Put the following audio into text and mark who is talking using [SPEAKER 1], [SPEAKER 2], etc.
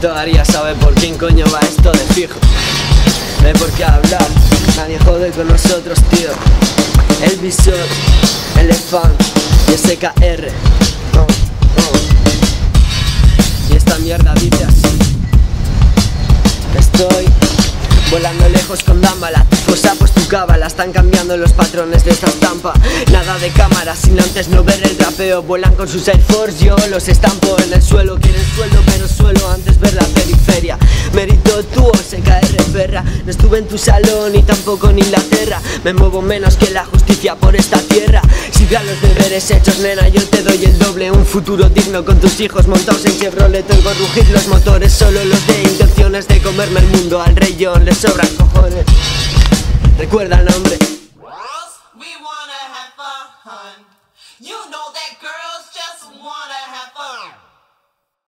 [SPEAKER 1] todavía sabe por quién coño va esto de fijo. No hay por qué hablar, nadie jode con nosotros, tío. El visor, elefante y SKR. Y esta mierda dice así. Estoy volando lejos con dámbala. Cosa pues tu cábala, están cambiando los patrones de esta estampa. Nada de cámara sin antes no ver el rapeo. Vuelan con sus Air Force, yo los estampo en el suelo. Quieren sueldo, pero suelo antes la periferia. Mérito tú, SKR perra. No estuve en tu salón y tampoco en Inglaterra. Me muevo menos que la justicia por esta tierra. Si vean los deberes hechos, nena, yo te doy el doble. Un futuro digno con tus hijos montados en Chevrolet. Oigo rugir los motores, solo los de intenciones de comerme el mundo. Al rey John le sobran cojones. Recuerda el nombre.
[SPEAKER 2] You know that girl